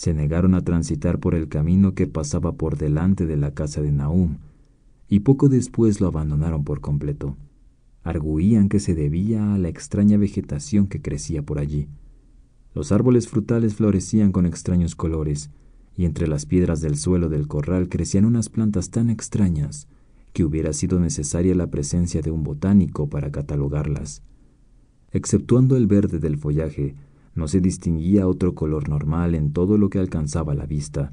se negaron a transitar por el camino que pasaba por delante de la casa de Nahum, y poco después lo abandonaron por completo. Arguían que se debía a la extraña vegetación que crecía por allí. Los árboles frutales florecían con extraños colores, y entre las piedras del suelo del corral crecían unas plantas tan extrañas que hubiera sido necesaria la presencia de un botánico para catalogarlas. Exceptuando el verde del follaje, no se distinguía otro color normal en todo lo que alcanzaba la vista.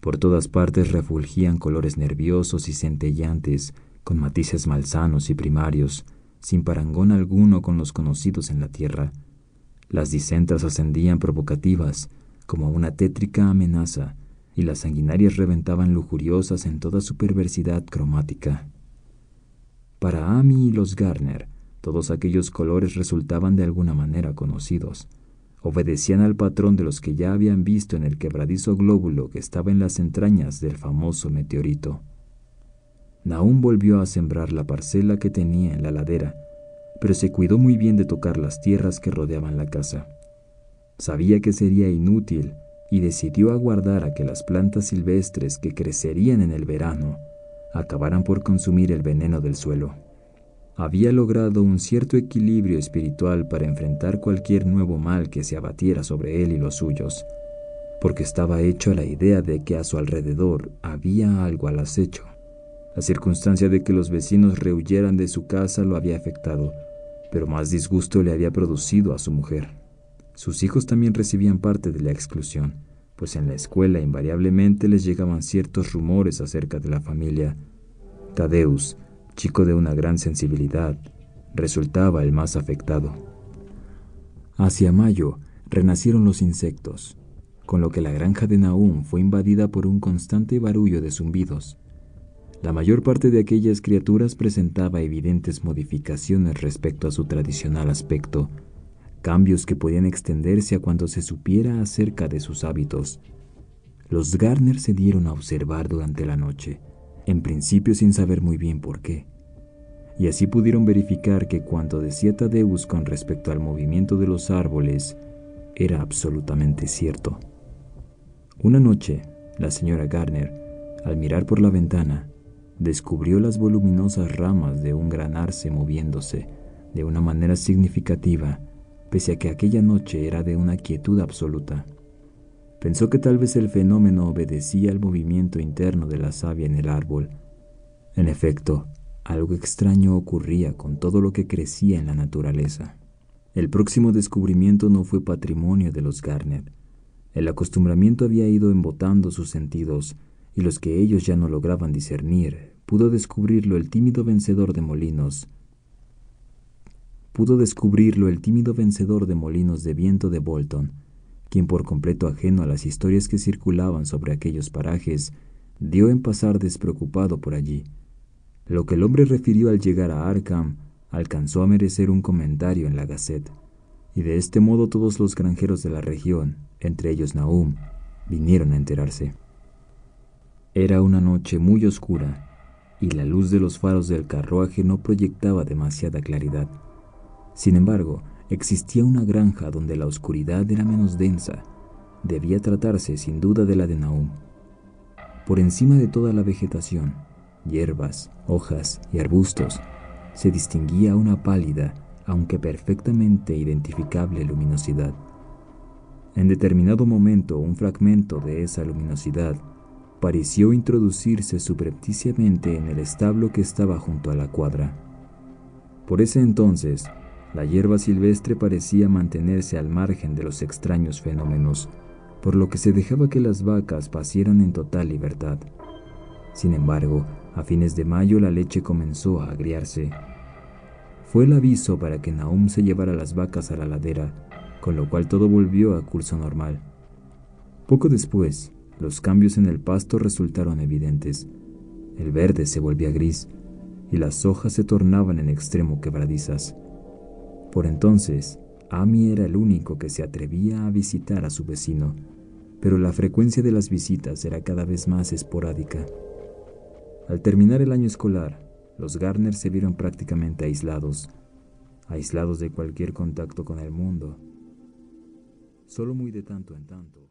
Por todas partes refulgían colores nerviosos y centellantes, con matices malsanos y primarios, sin parangón alguno con los conocidos en la tierra. Las disentras ascendían provocativas, como una tétrica amenaza, y las sanguinarias reventaban lujuriosas en toda su perversidad cromática. Para Amy y los Garner, todos aquellos colores resultaban de alguna manera conocidos. Obedecían al patrón de los que ya habían visto en el quebradizo glóbulo que estaba en las entrañas del famoso meteorito. Nahum volvió a sembrar la parcela que tenía en la ladera, pero se cuidó muy bien de tocar las tierras que rodeaban la casa. Sabía que sería inútil y decidió aguardar a que las plantas silvestres que crecerían en el verano acabaran por consumir el veneno del suelo. Había logrado un cierto equilibrio espiritual para enfrentar cualquier nuevo mal que se abatiera sobre él y los suyos, porque estaba hecho a la idea de que a su alrededor había algo al acecho. La circunstancia de que los vecinos rehuyeran de su casa lo había afectado, pero más disgusto le había producido a su mujer. Sus hijos también recibían parte de la exclusión, pues en la escuela invariablemente les llegaban ciertos rumores acerca de la familia. Tadeus, chico de una gran sensibilidad, resultaba el más afectado. Hacia mayo renacieron los insectos, con lo que la granja de Nahum fue invadida por un constante barullo de zumbidos. La mayor parte de aquellas criaturas presentaba evidentes modificaciones respecto a su tradicional aspecto, cambios que podían extenderse a cuanto se supiera acerca de sus hábitos. Los Garner se dieron a observar durante la noche, en principio sin saber muy bien por qué, y así pudieron verificar que cuanto decía Tadeus con respecto al movimiento de los árboles era absolutamente cierto. Una noche, la señora Garner, al mirar por la ventana, descubrió las voluminosas ramas de un gran arce moviéndose de una manera significativa, pese a que aquella noche era de una quietud absoluta. Pensó que tal vez el fenómeno obedecía al movimiento interno de la savia en el árbol. En efecto, algo extraño ocurría con todo lo que crecía en la naturaleza. El próximo descubrimiento no fue patrimonio de los Garner. El acostumbramiento había ido embotando sus sentidos y los que ellos ya no lograban discernir, pudo descubrirlo el tímido vencedor de molinos. Pudo descubrirlo el tímido vencedor de molinos de viento de Bolton, quien por completo ajeno a las historias que circulaban sobre aquellos parajes, dio en pasar despreocupado por allí. Lo que el hombre refirió al llegar a Arkham alcanzó a merecer un comentario en la Gazette, y de este modo todos los granjeros de la región, entre ellos Nahum, vinieron a enterarse. Era una noche muy oscura y la luz de los faros del carruaje no proyectaba demasiada claridad. Sin embargo, existía una granja donde la oscuridad era menos densa. Debía tratarse sin duda de la de Nahum. Por encima de toda la vegetación, hierbas, hojas y arbustos, se distinguía una pálida, aunque perfectamente identificable luminosidad. En determinado momento, un fragmento de esa luminosidad pareció introducirse subrepticiamente en el establo que estaba junto a la cuadra. Por ese entonces, la hierba silvestre parecía mantenerse al margen de los extraños fenómenos, por lo que se dejaba que las vacas pasieran en total libertad. Sin embargo, a fines de mayo la leche comenzó a agriarse. Fue el aviso para que Nahum se llevara las vacas a la ladera, con lo cual todo volvió a curso normal. Poco después, los cambios en el pasto resultaron evidentes. El verde se volvía gris y las hojas se tornaban en extremo quebradizas. Por entonces, Amy era el único que se atrevía a visitar a su vecino, pero la frecuencia de las visitas era cada vez más esporádica. Al terminar el año escolar, los Garner se vieron prácticamente aislados, aislados de cualquier contacto con el mundo, solo muy de tanto en tanto.